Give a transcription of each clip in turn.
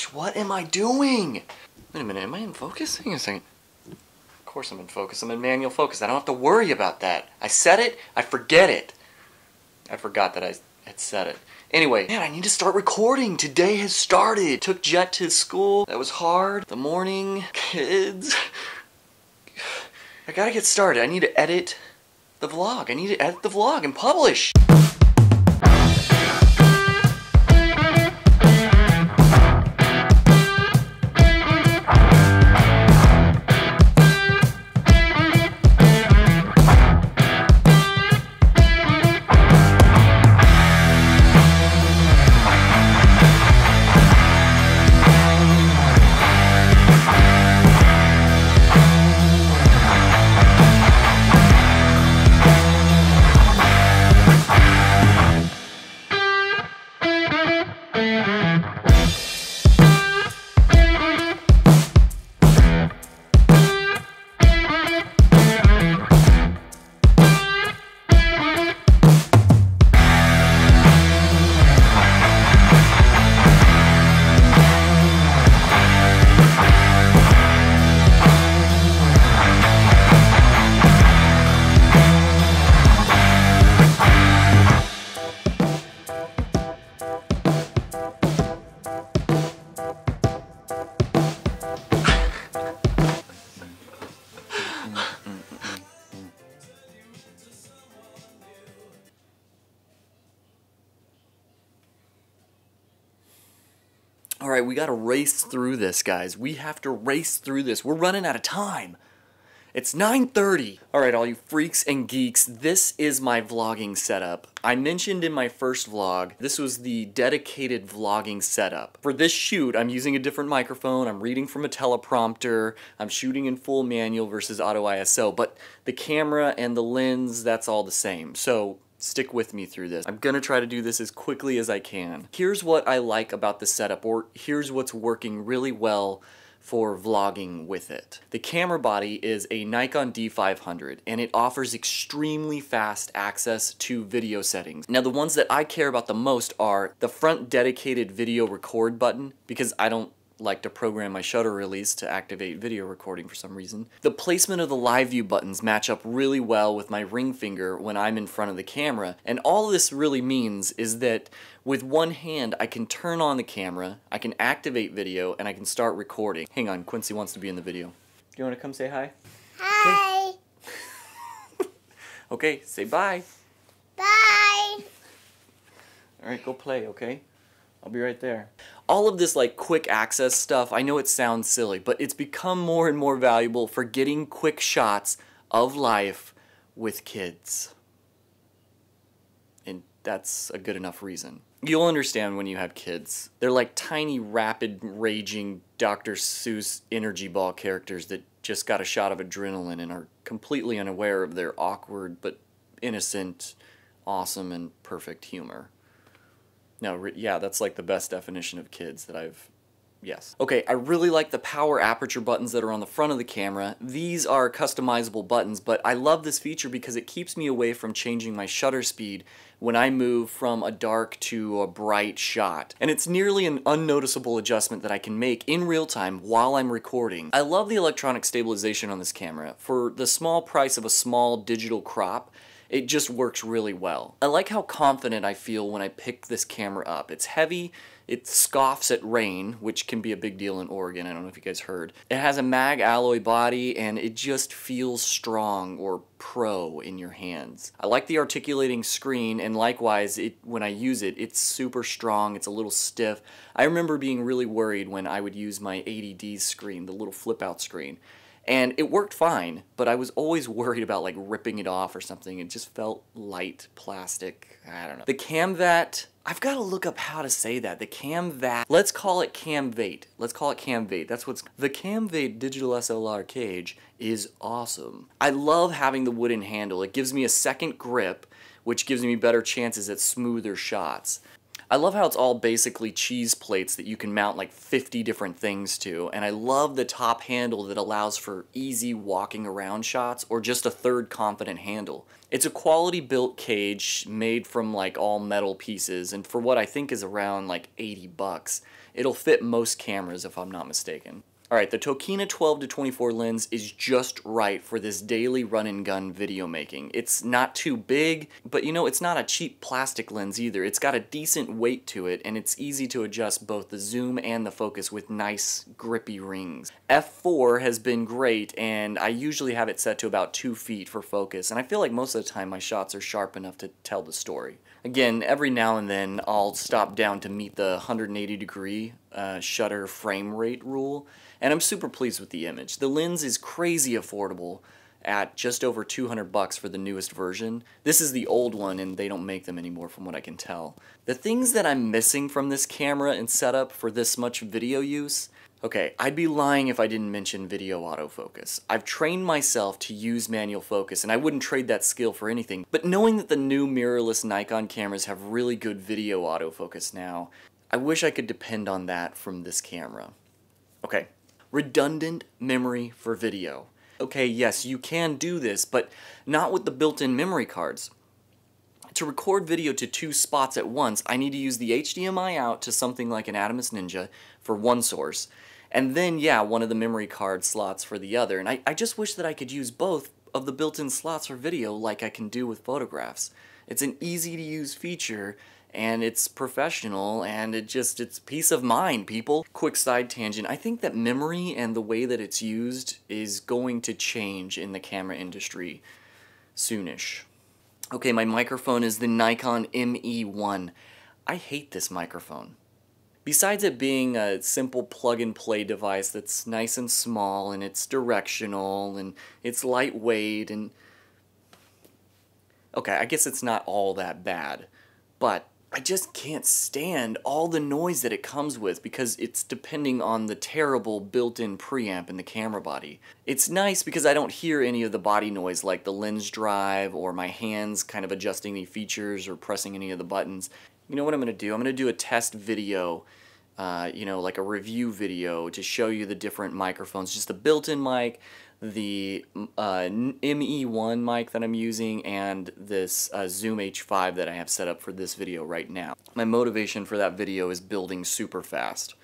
gosh, what am I doing? Wait a minute, am I in focus? Hang on a second. Of course I'm in focus. I'm in manual focus. I don't have to worry about that. I set it, I forget it. I forgot that I had said it. Anyway, man, I need to start recording. Today has started. Took Jet to school. That was hard. The morning, kids. I gotta get started. I need to edit the vlog. I need to edit the vlog and publish. Right, we got to race through this, guys. We have to race through this. We're running out of time. It's 9:30. All right, all you freaks and geeks, this is my vlogging setup. I mentioned in my first vlog, this was the dedicated vlogging setup. For this shoot, I'm using a different microphone, I'm reading from a teleprompter, I'm shooting in full manual versus auto ISO, but the camera and the lens, that's all the same. So stick with me through this. I'm gonna try to do this as quickly as I can. Here's what I like about the setup, or here's what's working really well for vlogging with it. The camera body is a Nikon D500 and it offers extremely fast access to video settings. Now the ones that I care about the most are the front dedicated video record button because I don't like to program my shutter release to activate video recording for some reason. The placement of the live view buttons match up really well with my ring finger when I'm in front of the camera, and all this really means is that with one hand I can turn on the camera, I can activate video, and I can start recording. Hang on, Quincy wants to be in the video. Do you want to come say hi? Hi. Okay, say bye. Bye. Alright, go play, okay? I'll be right there. All of this like quick access stuff, I know it sounds silly, but it's become more and more valuable for getting quick shots of life with kids. And that's a good enough reason. You'll understand when you have kids. They're like tiny, rapid, raging Dr. Seuss energy ball characters that just got a shot of adrenaline and are completely unaware of their awkward but innocent, awesome, and perfect humor. No, yeah, that's like the best definition of kids that I've. Yes. Okay, I really like the power aperture buttons that are on the front of the camera. These are customizable buttons, but I love this feature because it keeps me away from changing my shutter speed when I move from a dark to a bright shot. And it's nearly an unnoticeable adjustment that I can make in real time while I'm recording. I love the electronic stabilization on this camera. For the small price of a small digital crop, it just works really well. I like how confident I feel when I pick this camera up. It's heavy, it scoffs at rain, which can be a big deal in Oregon. I don't know if you guys heard. It has a mag alloy body and it just feels strong or pro in your hands. I like the articulating screen and likewise it when I use it it's super strong, it's a little stiff. I remember being really worried when I would use my 80D screen, the little flip out screen. And it worked fine, but I was always worried about like ripping it off or something. It just felt light plastic. I don't know. The Camvat, I've got to look up how to say that. The Camvat, let's call it Camvate. Let's call it Camvate. That's what's the Camvate digital SLR cage is awesome. I love having the wooden handle. It gives me a second grip, which gives me better chances at smoother shots. I love how it's all basically cheese plates that you can mount like 50 different things to, and I love the top handle that allows for easy walking around shots or just a third confident handle. It's a quality built cage made from like all metal pieces, and for what I think is around like 80 bucks, It'll fit most cameras if I'm not mistaken. Alright, the Tokina 12 to 24 lens is just right for this daily run and gun video making. It's not too big, but you know, it's not a cheap plastic lens either. It's got a decent weight to it, and it's easy to adjust both the zoom and the focus with nice, grippy rings. F4 has been great, and I usually have it set to about 2 feet for focus, and I feel like most of the time my shots are sharp enough to tell the story. Again, every now and then I'll stop down to meet the 180 degree uh, shutter frame rate rule, and I'm super pleased with the image. The lens is crazy affordable at just over 200 bucks for the newest version. This is the old one and they don't make them anymore from what I can tell. The things that I'm missing from this camera and setup for this much video use Okay, I'd be lying if I didn't mention video autofocus. I've trained myself to use manual focus, and I wouldn't trade that skill for anything. But knowing that the new mirrorless Nikon cameras have really good video autofocus now, I wish I could depend on that from this camera. Okay, redundant memory for video. Okay, yes, you can do this, but not with the built-in memory cards. To record video to two spots at once, I need to use the HDMI out to something like an Atomos Ninja for one source, and then, yeah, one of the memory card slots for the other. And I, I just wish that I could use both of the built-in slots for video like I can do with photographs. It's an easy-to-use feature, and it's professional and it just it's peace of mind people quick side tangent i think that memory and the way that it's used is going to change in the camera industry soonish okay my microphone is the nikon me1 i hate this microphone. Besides it being a simple plug and play device that's nice and small and it's directional and it's lightweight and okay i guess it's not all that bad but I just can't stand all the noise that it comes with because it's depending on the terrible built-in preamp in the camera body. It's nice because I don't hear any of the body noise like the lens drive or my hands kind of adjusting the features or pressing any of the buttons. You know what I'm going to do? I'm going to do a test video uh, you know, like a review video to show you the different microphones, just the built-in mic, the uh, ME1 mic that I'm using and this uh, Zoom H5 that I have set up for this video right now. My motivation for that video is building super fast.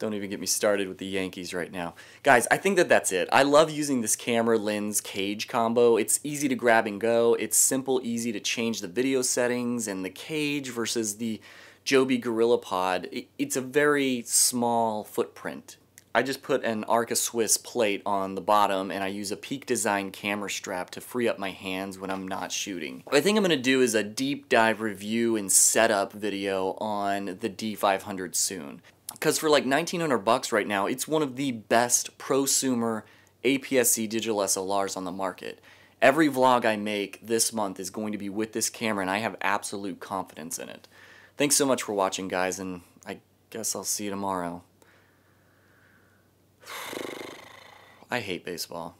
Don't even get me started with the Yankees right now. Guys, I think that that's it. I love using this camera lens cage combo. It's easy to grab and go. It's simple, easy to change the video settings and the cage versus the Joby Gorilla Pod. It's a very small footprint. I just put an Arca Swiss plate on the bottom and I use a Peak Design camera strap to free up my hands when I'm not shooting. What I think I'm going to do is a deep dive review and setup video on the D500 soon. Because for like 1900 bucks right now, it's one of the best prosumer APS-C digital SLRs on the market. Every vlog I make this month is going to be with this camera and I have absolute confidence in it. Thanks so much for watching guys and I guess I'll see you tomorrow. I hate baseball.